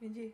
云静。